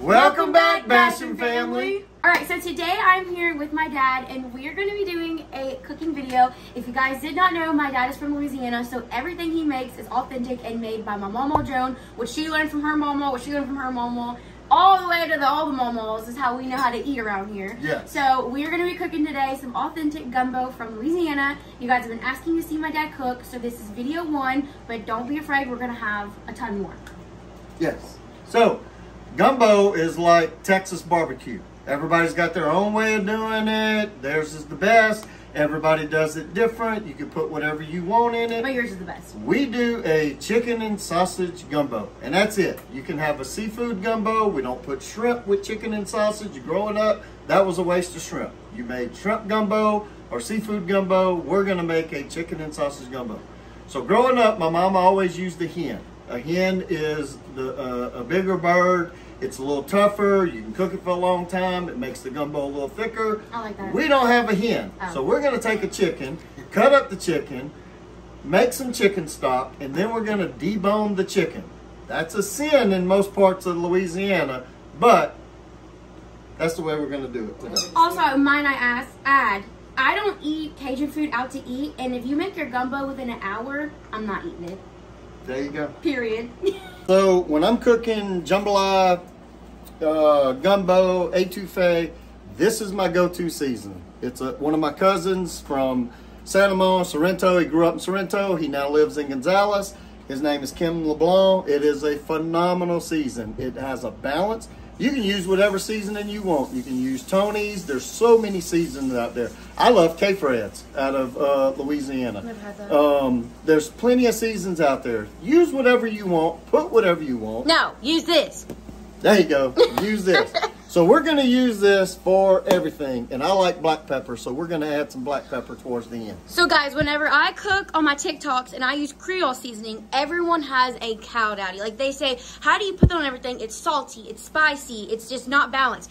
Welcome back, Basham family. All right, so today I'm here with my dad, and we're going to be doing a cooking video. If you guys did not know, my dad is from Louisiana, so everything he makes is authentic and made by my mama Joan, what she learned from her mama, what she learned from her mama, all the way to the all the momos is how we know how to eat around here. Yeah. So we're going to be cooking today some authentic gumbo from Louisiana. You guys have been asking to see my dad cook, so this is video one, but don't be afraid, we're going to have a ton more. Yes. So, gumbo is like Texas barbecue. Everybody's got their own way of doing it. Theirs is the best. Everybody does it different. You can put whatever you want in it. But yours is the best. We do a chicken and sausage gumbo, and that's it. You can have a seafood gumbo. We don't put shrimp with chicken and sausage. Growing up, that was a waste of shrimp. You made shrimp gumbo or seafood gumbo. We're gonna make a chicken and sausage gumbo. So growing up, my mama always used the hen. A hen is the, uh, a bigger bird. It's a little tougher. You can cook it for a long time. It makes the gumbo a little thicker. I like that. We don't have a hen. Oh. So we're gonna take a chicken, cut up the chicken, make some chicken stock, and then we're gonna debone the chicken. That's a sin in most parts of Louisiana, but that's the way we're gonna do it today. Also, might I ask, add, I don't eat Cajun food out to eat, and if you make your gumbo within an hour, I'm not eating it. There you go. Period. So when I'm cooking jambalaya, uh, gumbo, etouffee, this is my go-to seasoning. It's a, one of my cousins from Santa Monica, Sorrento. He grew up in Sorrento. He now lives in Gonzales. His name is Kim LeBlanc. It is a phenomenal season. It has a balance. You can use whatever seasoning you want. You can use Tony's. There's so many seasonings out there. I love K-Fred's out of uh, Louisiana. Never had that. Um, there's plenty of seasons out there. Use whatever you want. Put whatever you want. no, use this. There you go. Use this. so we're going to use this for everything. And I like black pepper, so we're going to add some black pepper towards the end. So guys, whenever I cook on my TikToks and I use Creole seasoning, everyone has a cow daddy. Like they say, how do you put that on everything? It's salty, it's spicy, it's just not balanced.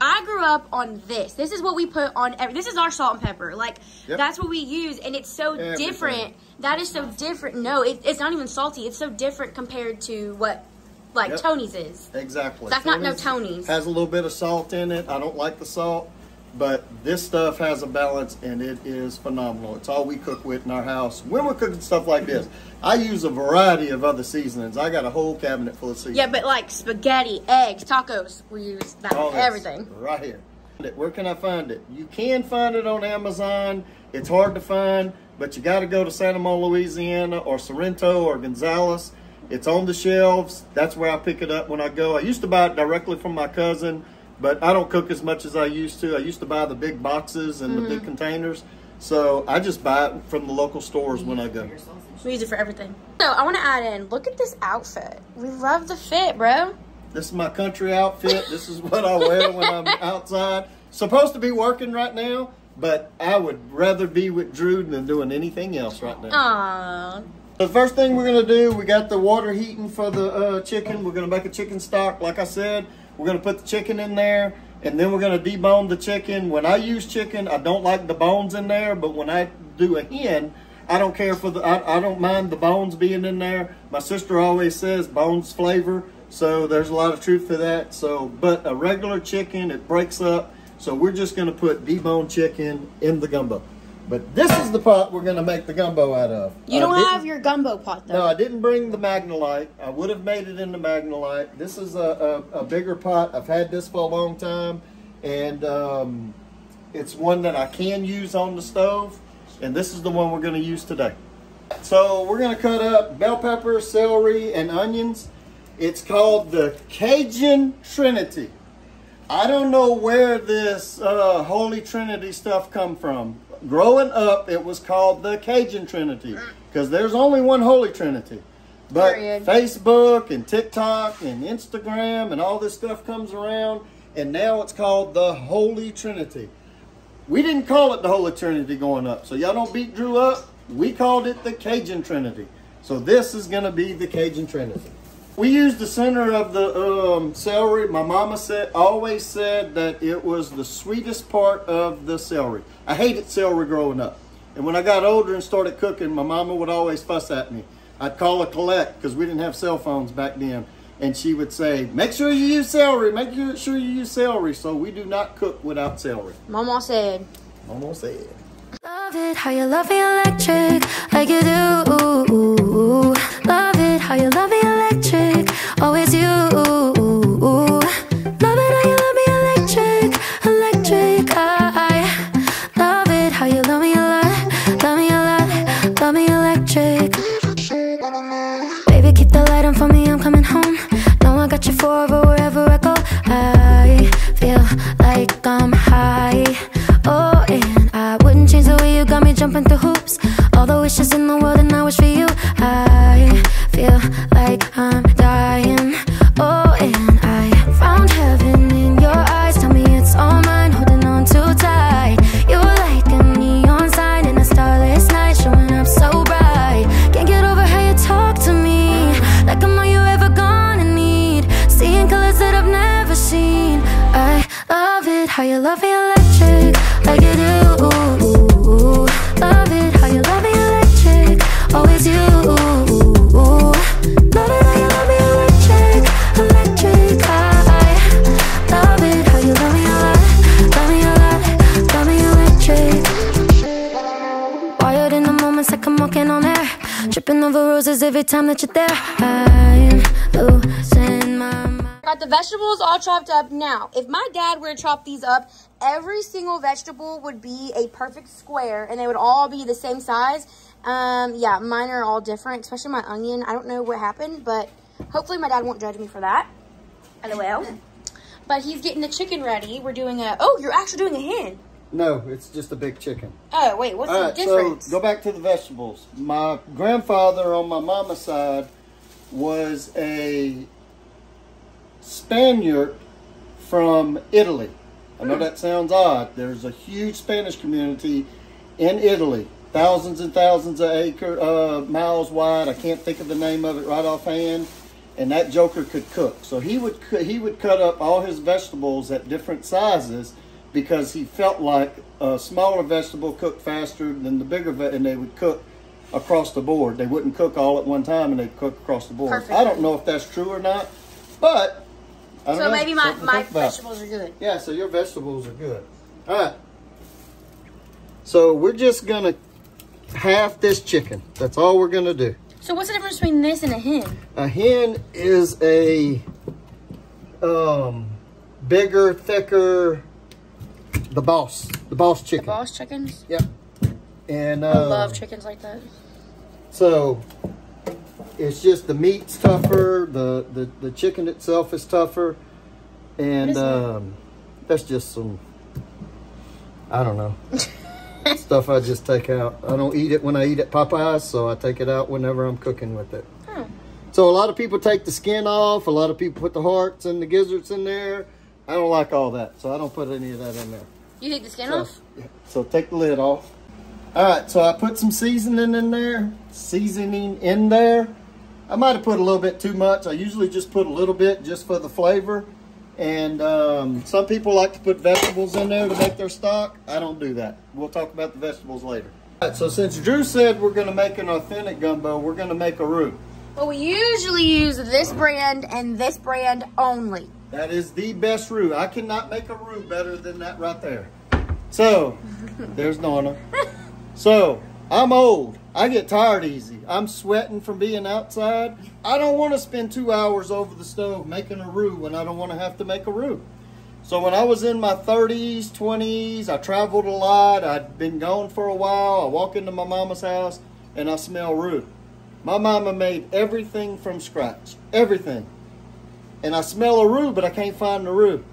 I grew up on this. This is what we put on every. This is our salt and pepper. Like Yep. that's what we use, and it's so Everything. different. That is so different. No, it, it's not even salty. It's so different compared to what like Yep. Tony's is. Exactly. That's not no Tony's. Has a little bit of salt in it. I don't like the salt, but this stuff has a balance and it is phenomenal. It's all we cook with in our house. When we're cooking stuff like this, I use a variety of other seasonings. I got a whole cabinet full of seasonings. Yeah, but like spaghetti, eggs, tacos, we use that. All everything. Right here. Where can I find it? You can find it on Amazon. It's hard to find, but you got to go to Santa Monica, Louisiana, or Sorrento, or Gonzales. It's on the shelves. That's where I pick it up when I go. I used to buy it directly from my cousin, but I don't cook as much as I used to. I used to buy the big boxes and the Mm-hmm. big containers. So I just buy it from the local stores when I go. We use it for everything. So I want to add in. Look at this outfit. We love the fit, bro. This is my country outfit. This is what I wear when I'm outside. Supposed to be working right now, but I would rather be with Drue than doing anything else right now. Aww. The first thing we're gonna do, we got the water heating for the uh, chicken. We're gonna make a chicken stock. Like I said, we're gonna put the chicken in there, and then we're gonna debone the chicken. When I use chicken, I don't like the bones in there, but when I do a hen, I don't care for the. I, I don't mind the bones being in there. My sister always says bones flavor, so there's a lot of truth to that. So, but a regular chicken, it breaks up. So we're just gonna put deboned chicken in the gumbo. But this is the pot we're gonna make the gumbo out of. You I don't have your gumbo pot though. no, I didn't bring the Magnalite. I would have made it in the Magnalite. This is a, a, a bigger pot. I've had this for a long time, and um, it's one that I can use on the stove. And this is the one we're going to use today. So we're going to cut up bell pepper, celery, and onions. It's called the Cajun Trinity. I don't know where this uh, Holy Trinity stuff come from. Growing up, it was called the Cajun Trinity because there's only one Holy Trinity. But Period. Facebook and TikTok and Instagram and all this stuff comes around, and now it's called the Holy Trinity. We didn't call it the Holy Trinity going up, so y'all don't beat Drue up. We called it the Cajun Trinity. So this is going to be the Cajun Trinity. We used the center of the um, celery. My mama said always said that it was the sweetest part of the celery. I hated celery growing up, and when I got older and started cooking, my mama would always fuss at me. I'd call her collect because we didn't have cell phones back then. and she would say, "Make sure you use celery. Make sure you use celery." So we do not cook without celery. Mama said. Mama said. Love it how you love me electric, like you do. Love it how you love me how you love me electric, like you do. Love it how you love me electric, always you. Love it how you love me electric, electric. I love it how you love me a lot, love me a lot, love me electric. Wired in the moments like I'm walking on air. Tripping over roses every time that you're there. Mind. Got the vegetables all chopped up. Now, if my dad were to chop these up, every single vegetable would be a perfect square and they would all be the same size. Um, yeah, mine are all different, especially my onion. I don't know what happened, but hopefully my dad won't judge me for that. LOL. But he's getting the chicken ready. We're doing a, oh, you're actually doing a hen. No, it's just a big chicken. Oh, wait, what's All the right, difference? so go back to the vegetables. My grandfather on my mama's side was a Spaniard from Italy. I know that sounds odd. There's a huge Spanish community in Italy, thousands and thousands of acre uh, miles wide. I can't think of the name of it right offhand. And that joker could cook, so he would he would cut up all his vegetables at different sizes because he felt like a smaller vegetable cooked faster than the bigger, ve- and they would cook across the board. They wouldn't cook all at one time, and they'd cook across the board. Perfect. I don't know if that's true or not, but so know. maybe my, Something my vegetables are good. Yeah, so your vegetables are good. All right. So we're just gonna half this chicken. That's all we're gonna do. So what's the difference between this and a hen? A hen is a um bigger, thicker. The boss, the boss chicken. Boss chickens? Yep. And uh, I love chickens like that. So it's just the meat's tougher, the the, the chicken itself is tougher, and um, that's just some I don't know stuff I just take out. I don't eat it when I eat at Popeyes, so I take it out whenever I'm cooking with it. Hmm. So a lot of people take the skin off. A lot of people put the hearts and the gizzards in there. I don't like all that, so I don't put any of that in there. You take the skin So, off? yeah. so take the lid off. All right, so I put some seasoning in there, seasoning in there. I might have put a little bit too much. I usually just put a little bit just for the flavor. And um, some people like to put vegetables in there to make their stock. I don't do that. We'll talk about the vegetables later. All right, so since Drue said we're gonna make an authentic gumbo, we're gonna make a roux. Well, we usually use this brand and this brand only. That is the best roux. I cannot make a roux better than that right there. So, there's Nonna. So, I'm old. I get tired easy. I'm sweating from being outside. I don't want to spend two hours over the stove making a roux when I don't want to have to make a roux. So when I was in my 30s, 20s, I traveled a lot. I'd been gone for a while. I walk into my mama's house and I smell roux. My mama made everything from scratch. Everything. And I smell a roux, but I can't find the roux.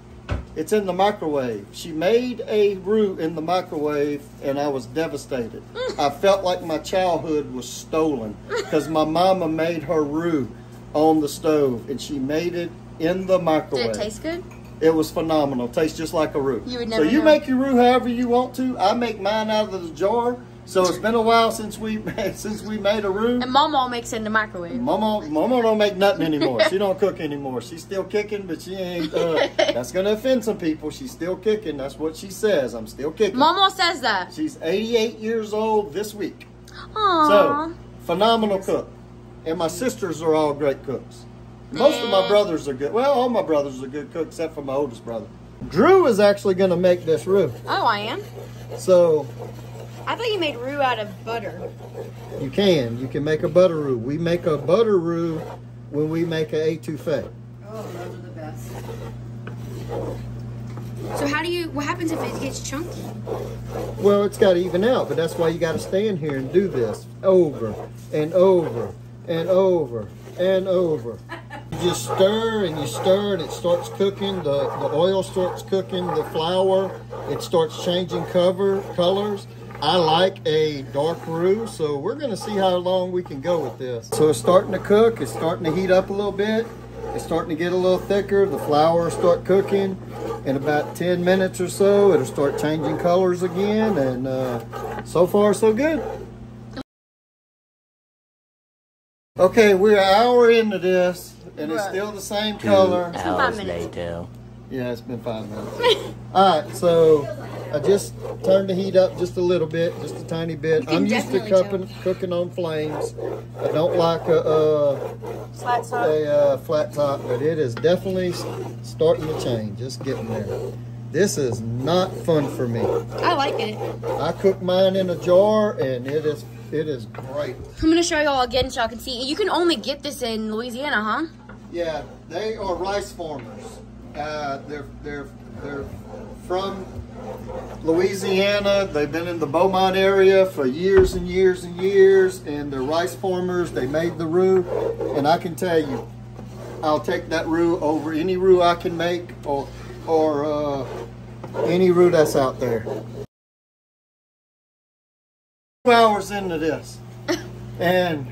It's in the microwave. She made a roux in the microwave, and I was devastated. Mm. I felt like my childhood was stolen because my mama made her roux on the stove, and she made it in the Did microwave. it taste good? It was phenomenal. Tastes just like a roux. You would so you know. make your roux however you want to. I make mine out of the jar. So it's been a while since we since we made a roux. And Mama makes it in the microwave. Mama, Mama don't make nothing anymore. She don't cook anymore. She's still kicking, but she ain't. Uh, that's gonna offend some people. She's still kicking. That's what she says. I'm still kicking. Mama says that. She's 88 years old this week. Aww. So phenomenal cook, and my sisters are all great cooks. Most of my brothers are good. Well, all my brothers are good cooks except for my oldest brother. Drew is actually going to make this roux. Oh, I am. So I thought you made roux out of butter. you can. You can make a butter roux. We make a butter roux when we make a etouffee. Oh, those are the best. So how do you? What happens if it gets chunky? Well, it's got to even out, but that's why you got to stand here and do this over and over and over and over. You just stir and you stir and it starts cooking. The, the oil starts cooking. The flour, it starts changing cover colors. I like a dark roux, so we're going to see how long we can go with this. So it's starting to cook. It's starting to heat up a little bit. It's starting to get a little thicker. The flour will start cooking. In about 10 minutes or so, it'll start changing colors again. And uh, so far, so good. Okay, we're an hour into this, and it's still the same Two color. five hours minutes. later. Yeah, it's been five minutes. All right, so I just turned the heat up just a little bit, just a tiny bit. I'm used to cooking, on flames. I don't like a, uh, Flat a uh, flat top, but it is definitely starting to change. Just getting there. This is not fun for me. I like it. I cook mine in a jar, and it is it is great. I'm gonna show y'all again so y'all can see. You can only get this in Louisiana, huh? Yeah, they are rice farmers. Uh, they're they're they're from Louisiana. They've been in the Beaumont area for years and years and years, and they're rice farmers. They made the roux, and I can tell you, I'll take that roux over any roux I can make, or or uh, any roux that's out there. Two hours into this, and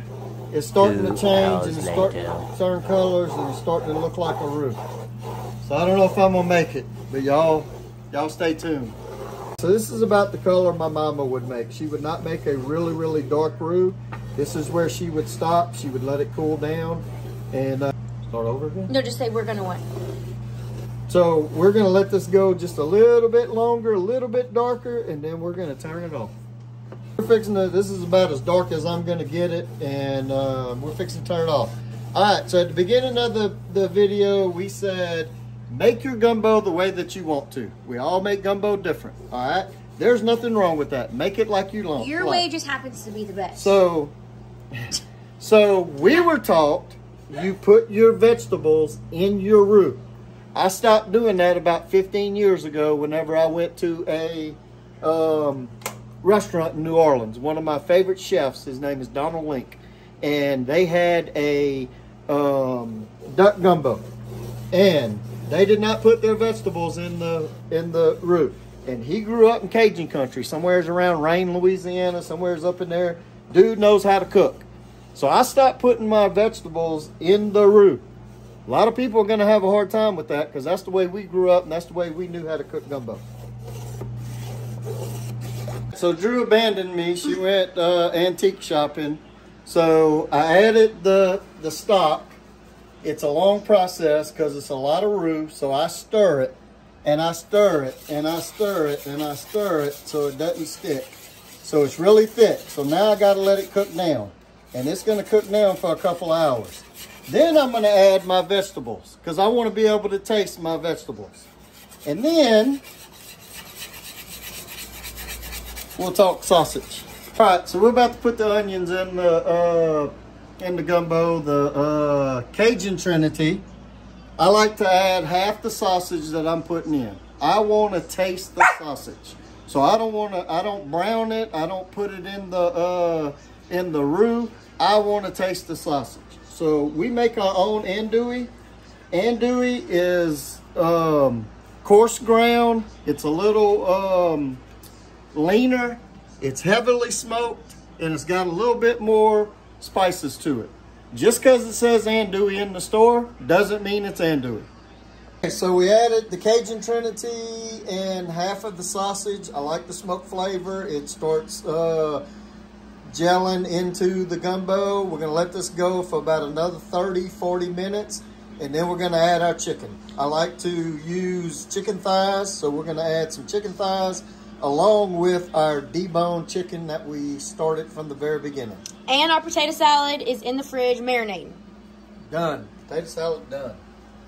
it's starting to change, and it's starting to turn colors, and it's starting to look like a roux. So I don't know if I'm gonna make it, but y'all, y'all stay tuned. So this is about the color my mama would make. She would not make a really, really dark roux. This is where she would stop. She would let it cool down and uh, start over again. No, just say we're gonna what? So we're gonna let this go just a little bit longer, a little bit darker, and then we're gonna turn it off. We're fixing to, this is about as dark as I'm gonna get it, and uh, we're fixing to turn it off. All right, so at the beginning of the, the video, we said, make your gumbo the way that you want to. We all make gumbo different, all right? There's nothing wrong with that. Make it like you want. Your like. way just happens to be the best. So, so we were taught you put your vegetables in your roux. I stopped doing that about 15 years ago whenever I went to a um, restaurant in New Orleans. One of my favorite chefs, his name is Donald Link, and they had a um, duck gumbo, and they did not put their vegetables in the in the roux. And he grew up in Cajun country, somewhere's around Rayne, Louisiana, somewhere's up in there. Dude knows how to cook. So I stopped putting my vegetables in the roux. A lot of people are going to have a hard time with that because that's the way we grew up and that's the way we knew how to cook gumbo. So Drue abandoned me. She went uh, antique shopping. So I added the the stock. It's a long process because it's a lot of roux. So I stir it and I stir it and I stir it and I stir it so it doesn't stick. So it's really thick. So now I got to let it cook down. And it's going to cook down for a couple hours. Then I'm going to add my vegetables because I want to be able to taste my vegetables. And then we'll talk sausage. All right, so we're about to put the onions in the uh, in the gumbo, the uh, Cajun Trinity. I like to add half the sausage that I'm putting in. I want to taste the sausage, so I don't want to. I don't brown it. I don't put it in the uh, in the roux. I want to taste the sausage. So we make our own andouille. Andouille is um, coarse ground. It's a little um, leaner. It's heavily smoked, and it's got a little bit more spices to it. Just because it says andouille in the store doesn't mean it's andouille. Okay, so we added the Cajun Trinity and half of the sausage. I like the smoke flavor. It starts uh, gelling into the gumbo. We're going to let this go for about another 30, 40 minutes, and then we're going to add our chicken. I like to use chicken thighs, so we're going to add some chicken thighs along with our deboned chicken that we started from the very beginning. And our potato salad is in the fridge marinating. Done. Potato salad done.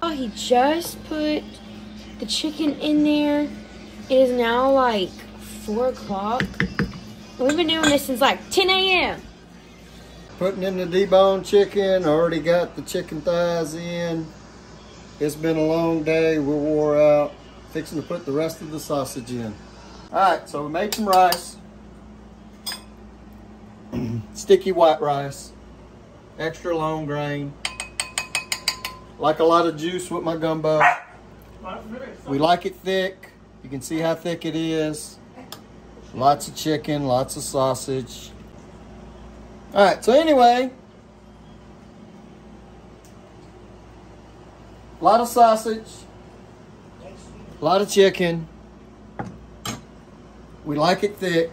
Oh, he just put the chicken in there. It is now like 4 o'clock. We've been doing this since like 10 a.m. Putting in the deboned chicken. Already got the chicken thighs in. It's been a long day. We're wore out. Fixing to put the rest of the sausage in. All right, so we made some rice. Sticky white rice. Extra long grain. Like a lot of juice with my gumbo. We like it thick. You can see how thick it is. Lots of chicken, lots of sausage. All right, so anyway, a lot of sausage, a lot of chicken. We like it thick.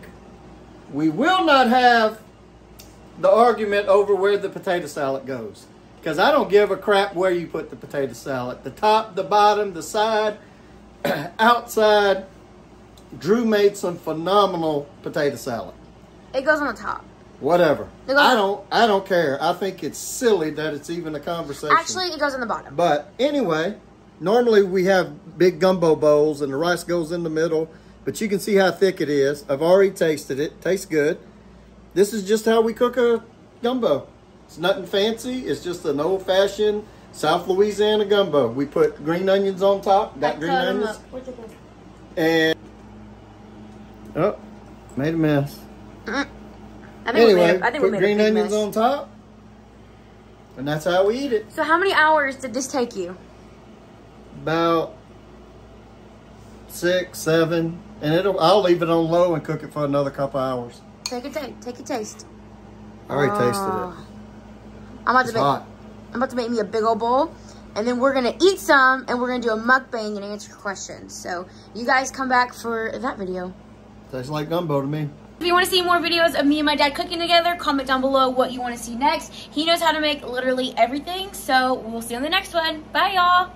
We will not have the argument over where the potato salad goes. Because I don't give a crap where you put the potato salad. The top, the bottom, the side, outside. Drue made some phenomenal potato salad. It goes on the top. Whatever. I don't I don't care. I think it's silly that it's even a conversation. Actually, it goes on the bottom. But anyway, normally we have big gumbo bowls and the rice goes in the middle, but you can see how thick it is. I've already tasted it. Tastes good. This is just how we cook a gumbo. It's nothing fancy. It's just an old-fashioned South Louisiana gumbo. We put green onions on top. Got green onions. And oh, made a mess. I think we Anyway, made, I think we put made green onions mess. on top. And that's how we eat it. So how many hours did this take you? about six, seven, and it'll. I'll leave it on low and cook it for another couple hours. Take a taste. Take a taste. I already Oh. tasted I'm about it. to It's make. hot. I'm about to make me a big old bowl, and then we're gonna eat some, and we're gonna do a mukbang and answer questions. So you guys come back for that video. Tastes like gumbo to me. If you want to see more videos of me and my dad cooking together, comment down below what you want to see next. He knows how to make literally everything, so we'll see you on the next one. Bye, y'all.